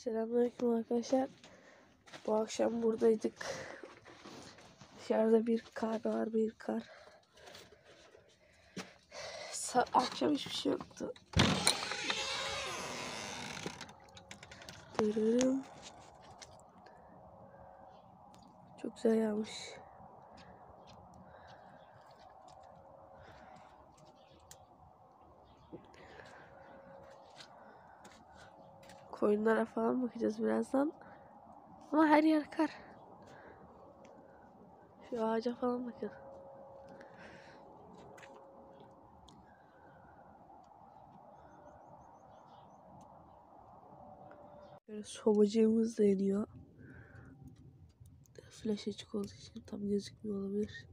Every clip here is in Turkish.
Selamünaleyküm arkadaşlar. Bu akşam buradaydık. Dışarıda bir kar var, bir kar. Sa akşam hiçbir şey yoktu. Dırırım. Çok güzel yağmış. Koyunlara falan bakacağız birazdan. Ama her yer kar. Şu ağaca falan bakın. Böyle sobacığımız da yanıyor. Flash açık olduğu için tam gözükmüyor olabilir.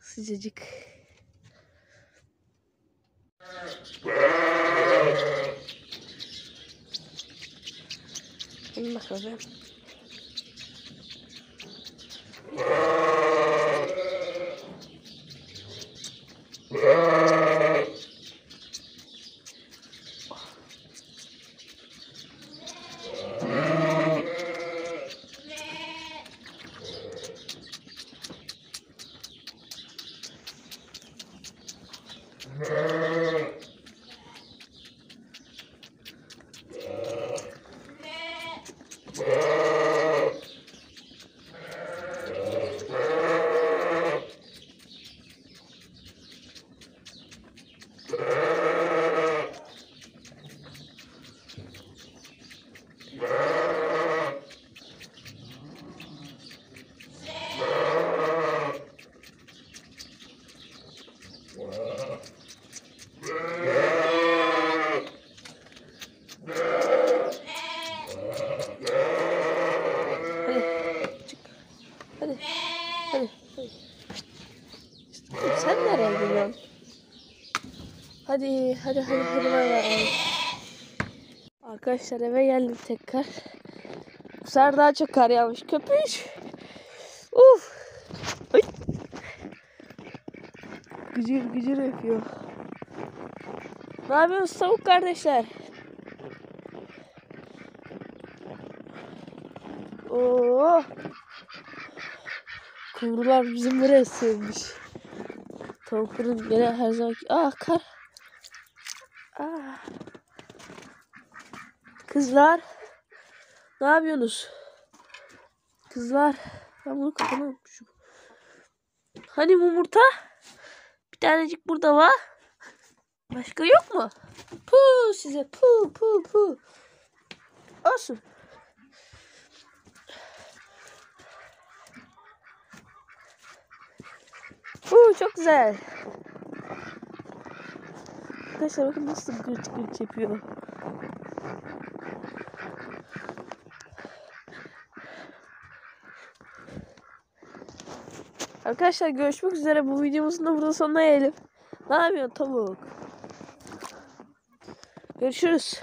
Sıcacık. אין מחזה. Hadi. Hadi. Hadi. Hadi. Sen nereye gidiyorsun? Hadi, hadi, hadi, hadi, bay bay. Arkadaşlar eve geldim tekrar. Bu sefer daha çok kar yağmış. Köpüş. Uf. Ay. Gıcır gıcır yapıyor. Ne yapıyorsunuz tavuk kardeşler? Oo. Kumrular bizim buraya sığınmış. Tavukların gene her zamanki... Ah kar. Ah. Kızlar. Ne yapıyorsunuz? Kızlar. Ben bunu unutmuşum. Hani yumurta? Tanecik burada var. Başka yok mu? Pu size pu pu pu. Olsun. Uuu çok güzel. Arkadaşlar bakın nasıl gırç gırç yapıyor. Arkadaşlar görüşmek üzere. Bu videomuzun da burada sonuna gelelim. Ne yapıyorsun tavuk? Görüşürüz.